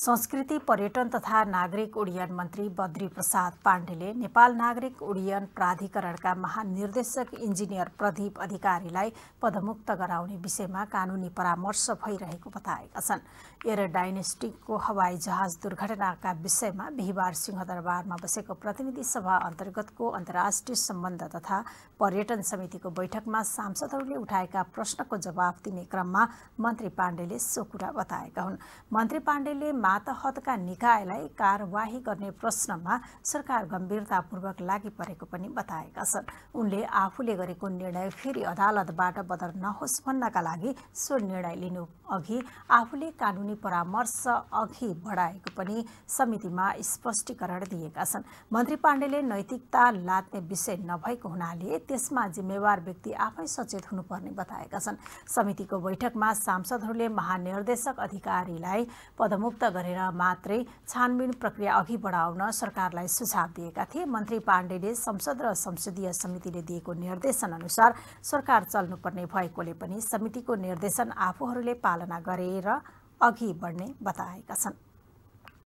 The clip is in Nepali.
संस्कृति पर्यटन तथा नागरिक उड्डयन मन्त्री बद्री प्रसाद पाण्डेले नेपाल नागरिक उड्डयन प्राधिकरणका महानिर्देशक इन्जिनियर प्रदीप अधिकारीलाई पदमुक्त गराउने विषयमा कानूनी परामर्श भइरहेको बताएका छन्। एयर डाइनेस्टिकको हवाई जहाज दुर्घटनाका विषयमा बिहिबार सिंहदरबारमा बसेको प्रतिनिधि सभा अन्तर्गतको अन्तर्राष्ट्रिय सम्बन्ध तथा पर्यटन समितिको बैठकमा सांसदहरूले उठाएका प्रश्नको जवाब दिने क्रममा मन्त्री पाण्डेले सो कुरा बताएका हुन्। मन्त्री पाण्डेले मातहतका निकायलाई कारवाही गर्ने प्रश्नमा सरकार गम्भीरतापूर्वक लागि परेको पनि बताएका छन्। उनले आफूले गरेको निर्णय फेरि अदालतबाट बदर नहोस् भन्नका लागि सो निर्णय लिनु अघि आफूले कानुनी परामर्श अघि बढाएको पनि समितिमा स्पष्टीकरण दिएका छन्। मन्त्री पाण्डेले नैतिकता लाद्ने विषय नभएको हुनाले त्यसमा जिम्मेवार व्यक्ति आफै सचेत हुनुपर्ने बताएका छन्। समितिको बैठकमा सांसदहरूले महानिर्देशक अधिकारीलाई पदमुक्त गरेर मात्रै छानबिन प्रक्रिया अघि बढाउन सरकारलाई सुझाव दिएका थिए। मन्त्री पाण्डेले संसद र संसदीय समितिले दिएको निर्देशन अनुसार सरकार चल्नुपर्ने भएकोले पनि समितिको निर्देशन आफूहरूले पालना गरेर अघि बढ्ने बताएका छन्।